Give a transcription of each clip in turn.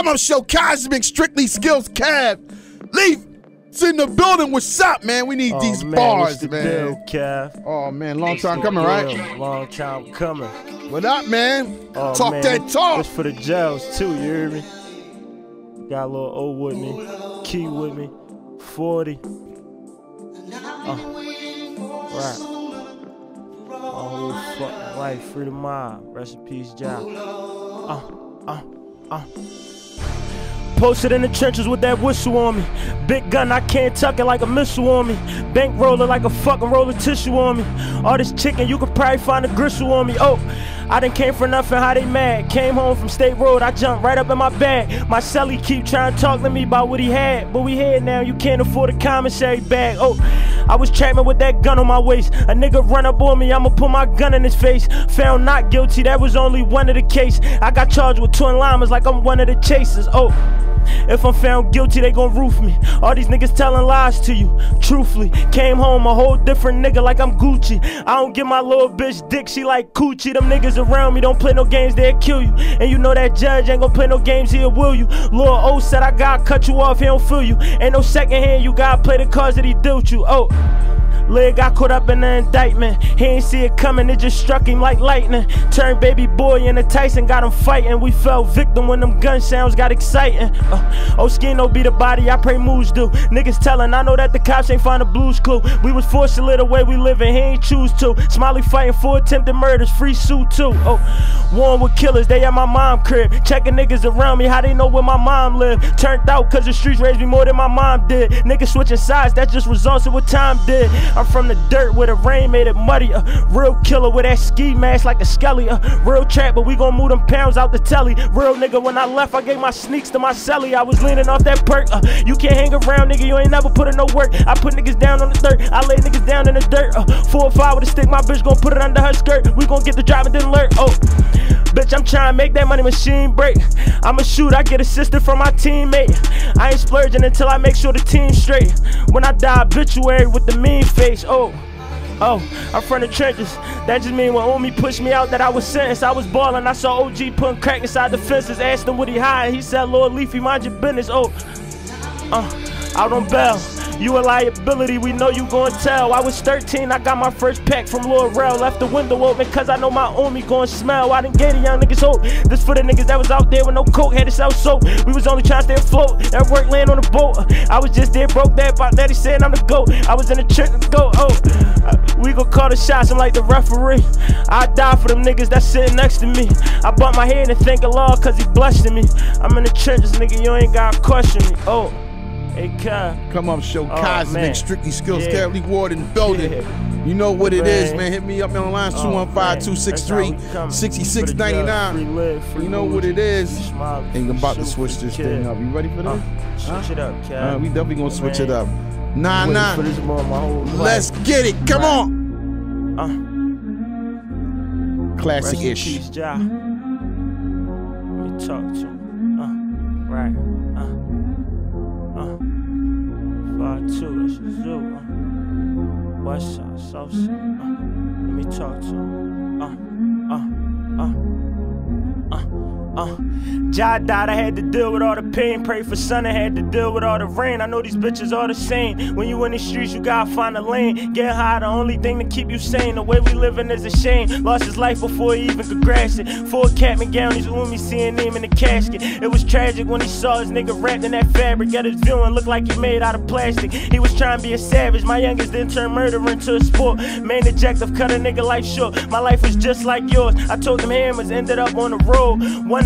Come up, show Cosmic, strictly skills, Kev. Leave. It's in the building. What's up, man? We need Oh, these man, bars, the man. deal? Oh man, long time coming, right? Long time coming. What up, man? Oh, talk man, that talk. This for the jails too, you hear me? Got a little O with me, Key with me, 40. Uh, right. Whole fucking life, free the mind. Rest in peace, Jack. Uh, uh, uh. Posted in the trenches with that whistle on me. Big gun, I can't tuck it like a missile on me. Bank roller like a fucking roll of tissue on me. All this chicken, you could probably find a gristle on me. Oh, I done came for nothing, how they mad. Came home from State Road, I jumped right up in my bag. My celly keep trying to talk to me about what he had. But we here now, you can't afford a commissary bag. Oh, I was trapping with that gun on my waist. A nigga run up on me, I'ma put my gun in his face. Found not guilty, that was only one of the case. I got charged with twin llamas like I'm one of the chasers. Oh. If I'm found guilty, they gon' roof me. All these niggas telling lies to you. Truthfully, came home a whole different nigga like I'm Gucci. I don't give my little bitch dick, she like coochie. Them niggas around me don't play no games, they'll kill you. And you know that judge ain't gon' play no games, he'll will you. Lil O said I gotta cut you off, he don't feel you. Ain't no second hand, you gotta play the cards that he dealt you. Oh. Leg got caught up in the indictment. He ain't see it coming, it just struck him like lightning. Turned baby boy into Tyson, got him fighting. We fell victim when them gun sounds got exciting. Uh, oh, skin don't be the body, I pray moves do. Niggas telling, I know that the cops ain't find a blues clue. We was forced to live the way we living, he ain't choose to. Smiley fighting for attempted murders, free suit too. Oh, warring with killers, they at my mom crib. Checking niggas around me, how they know where my mom live. Turned out cause the streets raised me more than my mom did. Niggas switching sides, that just results of what time did. I'm from the dirt where the rain made it muddy. A real killer with that ski mask like a skelly. A real trap, but we gon' move them pounds out the telly. Real nigga, when I left, I gave my sneaks to my celly. I was leaning off that perk. Uh, you can't hang around, nigga. You ain't never put no work. I put niggas down on the dirt. I lay niggas down in the dirt. Uh, four or five with a stick, my bitch gon' put it under her skirt. We gon' get the drive and then alert. Oh. Bitch, I'm trying to make that money machine break. I'ma shoot, I get assisted from my teammate. I ain't splurging until I make sure the team's straight. When I die, obituary with the mean face. Oh. Oh, I'm from the trenches. That just mean when Omi pushed me out that I was sentenced. I was balling. I saw OG putting crack inside the fences. Asked him what he hide. He said, Lord Leafy, mind your business. Oh, uh, out on Bell. You a liability, we know you gon' tell. I was 13, I got my first pack from Lord Rel. Left the window open cause I know my Omi gon' smell. I didn't get the young niggas hope. This for the niggas that was out there with no coke, had to sell soap. We was only trying to stay afloat. That work land on the boat. I was just there, broke that, but daddy said I'm the GOAT. I was in the trick to go, oh. Uh, we gon' call the shots, I'm like the referee. I die for them niggas that's sitting next to me. I bumped my head and thank Allah cause he blessing me. I'm in the trenches, nigga, you ain't gotta question me. Oh. Hey, Kai. Come on, show Oh, Cosmic, man. strictly skills, Yeah. Kev. Leaf Ward the building. Yeah. You know what it is, Man. man. Hit me up on the line Oh, 215 man. 263 That's how we coming. 6699. Free live, free You know what it is. And I'm about to switch this thing up. You ready for Uh, this? switch it up, Uh, we definitely gonna switch it up. Nah, nah. For this moment my whole life. Let's get it. Come Right. on. Uh, Classic rest in ish. Let me talk to him. Uh, right. Uh, uh. Five two, that's a zoo. Uh, West side, South side. Uh, let me talk to. Uh, uh, uh. Uh, uh. Ja died, I had to deal with all the pain. Pray for son, I had to deal with all the rain. I know these bitches all the same. When you in the streets, you gotta find a lane. Get high, the only thing to keep you sane. The way we living is a shame. Lost his life before he even could grasp it. Four Captain Gownies, Umi seeing him in the casket. It was tragic when he saw his nigga wrapped in that fabric. Got his viewing look like he made out of plastic. He was trying to be a savage. My youngest then turned murder into a sport. Main objective, cut a nigga life short. My life was just like yours. I told them hammers, ended up on the road.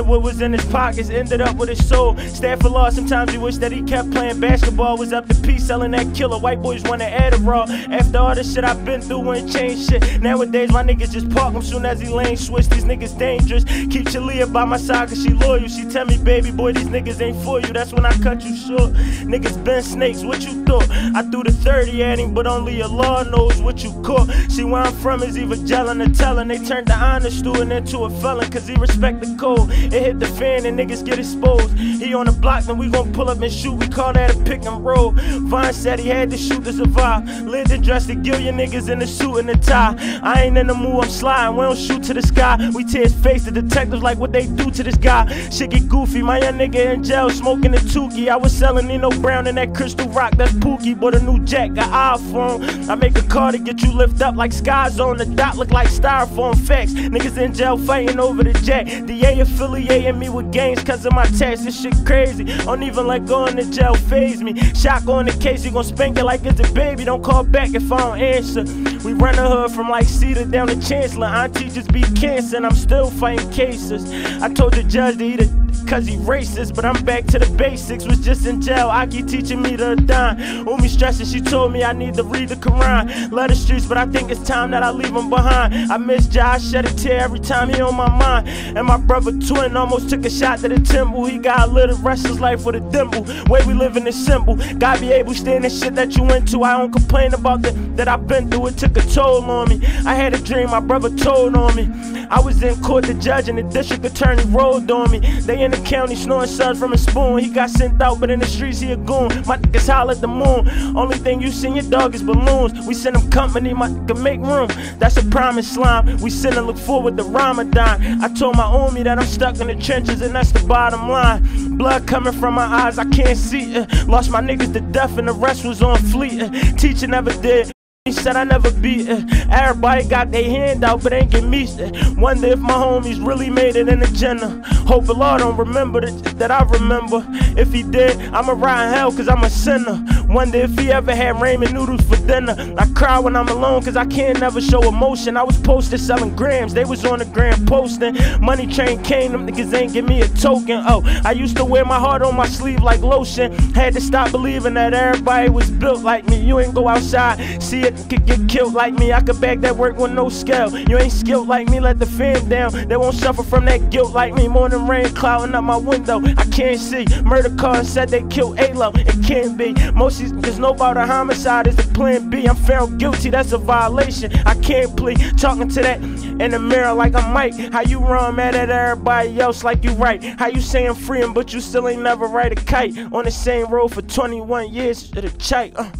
Wondered what was in his pockets, ended up with his soul. Stafford Law, sometimes he wished that he kept playing basketball. Was up to peace, selling that killer. White boys want to Adderall. After all the shit I've been through, ain't changed shit. Nowadays, my niggas just park him soon as he lane switch. These niggas dangerous. Keep Chalia by my side, cause she loyal. She tell me, baby boy, these niggas ain't for you. That's when I cut you short. Niggas been snakes, what you thought? I threw the 30 at him, but only Allah knows what you caught. See, where I'm from is either gelling or telling. They turned the honest student into a felon, cause he respect the code. It hit the fan and niggas get exposed. He on the block, then we gon' pull up and shoot. We call that a pick and roll. Vine said he had to shoot to survive. Lived and dressed to gill your niggas in the suit and the tie. I ain't in the mood, I'm sliding. We don't shoot to the sky. We tear his face. The detectives like what they do to this guy. Shit get goofy. My young nigga in jail smoking a Tookie. I was selling Nino Brown in that crystal rock. That's Pookie. But a new jack, got iPhone. I make a car to get you lift up like skies on the dot. Look like styrofoam facts. Niggas in jail fighting over the jack. DA affiliating me with gangs cause of my tax. This shit crazy. Don't even like going to jail phase me. Shock on the case, you gon' spank it like it's a baby. Don't call back if I don't answer. We run the hood from like Cedar down to Chancellor. Auntie just beat cancer and I'm still fighting cases. I told the judge to eat a cause he racist, but I'm back to the basics. Was just in jail, Aki teaching me to dine. Umi stressing, she told me I need to read the Quran. Love the streets, but I think it's time that I leave them behind. I miss Josh, shed a tear every time he on my mind. And my brother twin almost took a shot to the temple. He got a little restless life with a dimple. Way we living is simple. Gotta be able to stand the shit that you went to. I don't complain about the, that I've been through. It took a toll on me. I had a dream, my brother told on me. I was in court, the judge and the district attorney rolled on me. They in the county snoring suds from a spoon. He got sent out, but in the streets he a goon. My niggas holler at the moon. Only thing you seen your dog is balloons. We send him company, my nigga make room. That's a promise slime. We send and look forward to Ramadan. I told my homie that I'm stuck in the trenches, and that's the bottom line. Blood coming from my eyes, I can't see it. Lost my niggas to death, and the rest was on fleet. Teacher never did. Said I never beat it. Everybody got their hand out, but ain't get me. Wonder if my homies really made it in the agenda. Hope the Lord don't remember that, that I remember. If he did, I'ma ride in hell cause I'm a sinner. Wonder if he ever had ramen noodles for dinner. I cry when I'm alone cause I can't never show emotion. I was posted selling grams, they was on the gram posting. Money train came, them niggas ain't give me a token. Oh, I used to wear my heart on my sleeve like lotion. Had to stop believing that everybody was built like me. You ain't go outside, see it could get killed like me. I could bag that work with no scale. You ain't skilled like me, let the fan down. They won't suffer from that guilt like me. Morning rain clouding up my window. I can't see. Murder car said they killed Alo. It can't be. Most these niggas know about a homicide is the plan B. I'm found guilty, that's a violation. I can't plead. Talking to that in the mirror like I'm Mike. How you run mad at everybody else like you right? How you saying freeing, but you still ain't never ride a kite? On the same road for 21 years a chike. Uh.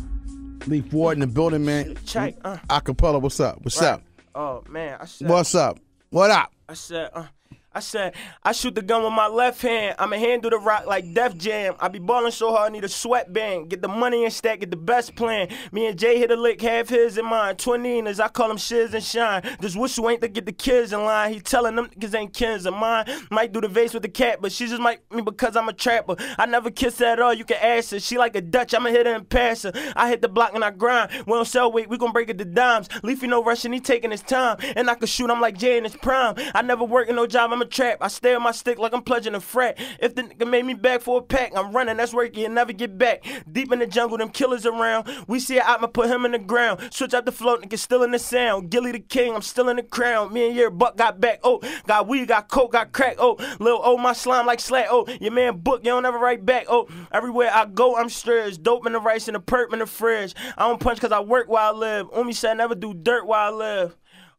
Leaf Ward in the building, man. Check, uh. Acapella, what's up? What's Right. up? Oh man, I said, What's up? What up? I said, uh, I said, I shoot the gun with my left hand. I'ma handle the rock like Def Jam. I be balling so hard, I need a sweatband. Get the money and stack, get the best plan. Me and Jay hit a lick, half his and mine. Twininas, I call them shiz and shine. This whistle ain't to get the kids in line. He telling them niggas ain't kids of mine. Might do the vase with the cat, but she just might me because I'm a trapper. I never kiss at all, you can ask her. She like a Dutch, I'ma hit her and pass her. I hit the block and I grind. We don't sell weight, we gon' break it to dimes. Leafy no rushing, he taking his time. And I can shoot, I'm like Jay in his prime. I never work in no job, I'm a trap. I stay on my stick like I'm pledging a frat. If the nigga made me back for a pack, I'm running, that's where you'll never get back. Deep in the jungle, them killers around. We see I'ma put him in the ground. Switch out the float, nigga still in the sound. Gilly the king, I'm still in the crown. Me and your buck got back, oh. Got weed, got coke, got crack, oh. Lil' oh, my slime like slack, oh. Your man book, you don't ever write back, oh. Everywhere I go, I'm stressed. Dope in the rice and the perp in the fridge. I don't punch cause I work while I live. Umi said never do dirt while I live.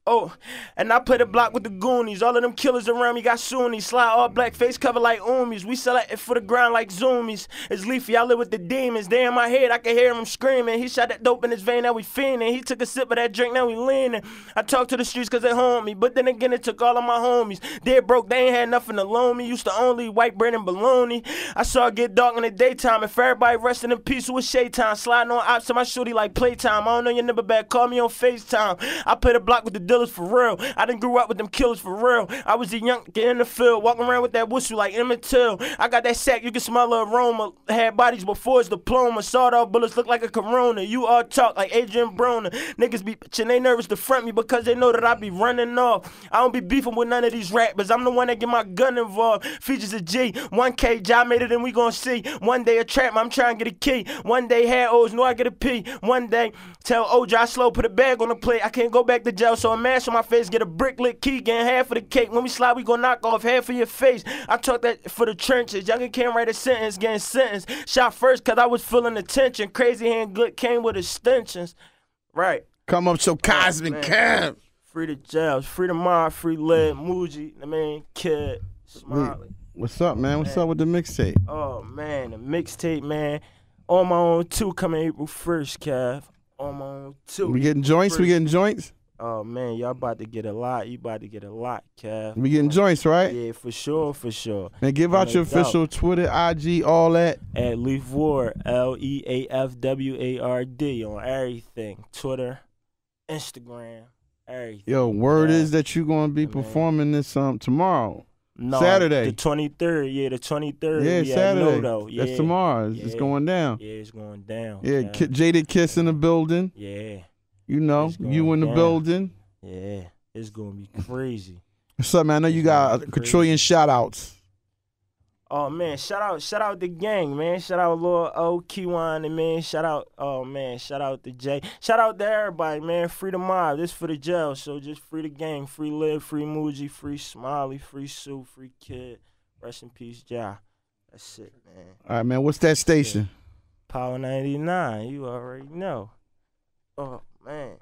Oh, and I play the block with the Goonies. All of them killers around me got Sunnis. Slide all black face cover like Umis. We sell it for the ground like Zoomies. It's leafy, I live with the demons. They in my head, I can hear him screaming. He shot that dope in his vein, now we fiending. He took a sip of that drink, now we leaning. I talk to the streets cause they home me. But then again, it took all of my homies. Dead broke, they ain't had nothing to loan me. Used to only white bread and bologna. I saw it get dark in the daytime. If everybody resting in peace, it was shade time. Sliding on ops to my shorty like playtime. I don't know your number back, call me on FaceTime. I play the block with the dealers for real. I done grew up with them killers for real. I was a young in the field, walking around with that whistle like Emmett Till. I got that sack, you can smell the aroma. Had bodies before it's diploma. Sawed off bullets look like a corona. You all talk like Adrien Broner. Niggas be bitching, they nervous to front me because they know that I be running off. I don't be beefing with none of these rappers. I'm the one that get my gun involved. Features a G, 1K, job made it and we gon' see. One day a trap, I'm trying to get a key. One day had O's, know I get a P. One day tell OJ I slow, put a bag on the plate. I can't go back to jail, so a mask on my face, get a brick lit key, getting half of the cake. When we slide, we gon' knock off half of your face. I talk that for the trenches. Youngin can't write a sentence, getting sentenced. Shot first cause I was feeling the tension. Crazy hand good came with extensions. Right. Come up so Cosmic man. Cam. Free the jails, free the mob, free lead, Muji, I mean, kid, Smiley. What's up, man? What's up with the mixtape? Oh man, the mixtape, man. On my own two coming April first, Kev. On my own two. We getting joints? We getting joints? Oh man, y'all about to get a lot. You about to get a lot, Kev. We getting joints, right? Yeah, for sure, for sure. Man, give out No your official Twitter, IG, all that. At Leaf Ward, L E A F W A R D on everything. Twitter, Instagram, everything. Yo, word Yeah. is that you're gonna be Yeah, man. performing this um tomorrow. No, Saturday. The twenty third, yeah, the twenty third. Yeah, we at Saturday. Yeah. That's tomorrow. It's, it's going down. Yeah, it's going down. Yeah. Ki- Jadakiss in the building. Yeah, You know, you in the down. building. yeah. It's gonna be crazy. What's up, man? I know you got a quadrillion shout outs. Oh man, shout out, shout out the gang, man. Shout out Lord O, Kiwan, and man. Shout out, oh man, shout out to Jay. Shout out to everybody, man. Free the mob. This for the jail, so just free the gang, free Live, free Muji, free Smiley, free Sue, free Kid. Rest in peace, Ja. That's it, man. All right, man. What's that station? Power 99, you already know. Oh man.